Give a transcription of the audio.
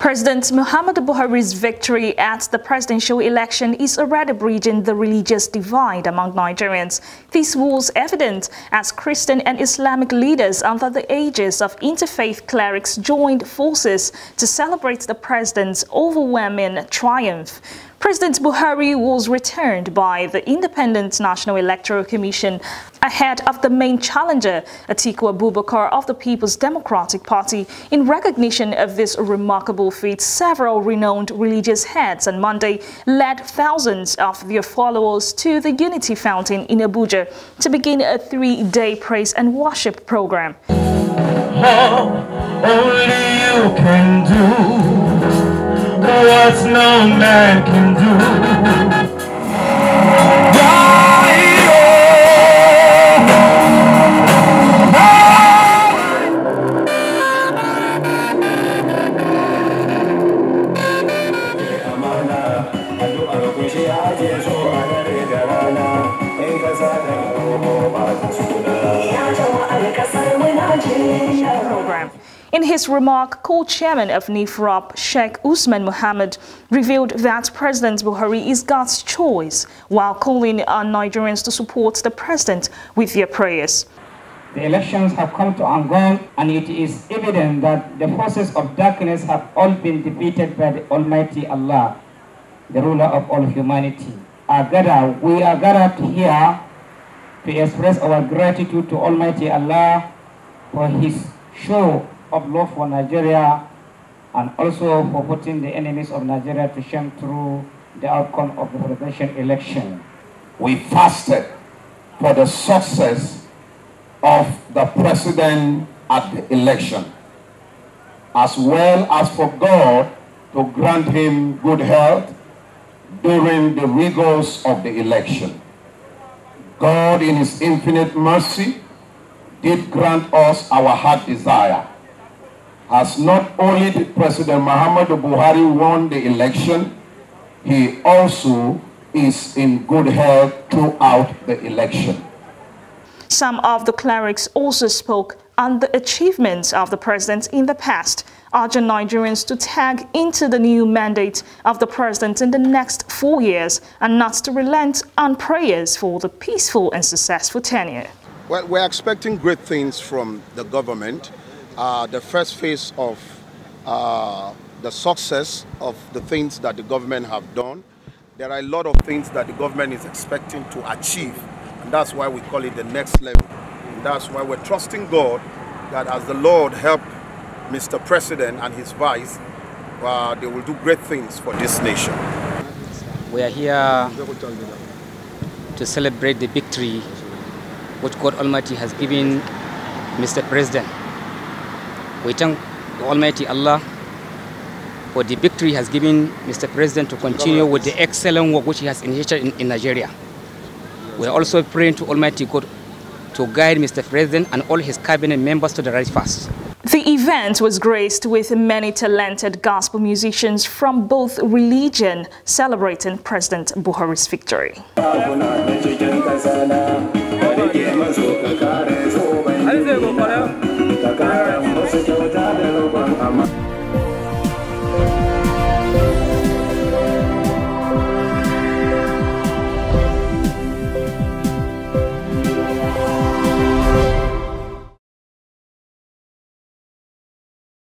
President Muhammadu Buhari's victory at the presidential election is already bridging the religious divide among Nigerians. This was evident as Christian and Islamic leaders under the aegis of interfaith clerics joined forces to celebrate the president's overwhelming triumph. President Buhari was returned by the Independent National Electoral Commission ahead of the main challenger, Atiku Abubakar of the People's Democratic Party. In recognition of this remarkable feat, several renowned religious heads on Monday led thousands of their followers to the Unity Fountain in Abuja to begin a three-day praise and worship program. What no man can do. program. In his remark, co-chairman of NIFROP, Sheikh Usman Muhammad, revealed that President Buhari is God's choice, while calling on Nigerians to support the president with their prayers. The elections have come to an end, and it is evident that the forces of darkness have all been defeated by the Almighty Allah, the ruler of all humanity. We are gathered here to express our gratitude to Almighty Allah for his show of love for Nigeria and also for putting the enemies of Nigeria to shame through the outcome of the presidential election. We fasted for the success of the president at the election, as well as for God to grant him good health during the rigors of the election. God, in his infinite mercy, did grant us our heart desire. As not only did President Muhammadu Buhari won the election, he also is in good health throughout the election. Some of the clerics also spoke on the achievements of the president in the past, urging Nigerians to tag into the new mandate of the president in the next four years and not to relent on prayers for the peaceful and successful tenure. Well, we're expecting great things from the government. Uh, the first phase of uh, the success of the things that the government have done. There are a lot of things that the government is expecting to achieve, and that's why we call it the next level. And that's why we're trusting God that as the Lord help Mr. President and his vice, uh, they will do great things for this nation. We are here to celebrate the victory which God Almighty has given Mr. President. We thank Almighty Allah for the victory he has given Mr. President to continue with the excellent work which he has initiated in, in Nigeria. We are also praying to Almighty God to guide Mr. President and all his cabinet members to the right path. The event was graced with many talented gospel musicians from both religion celebrating President Buhari's victory. Zai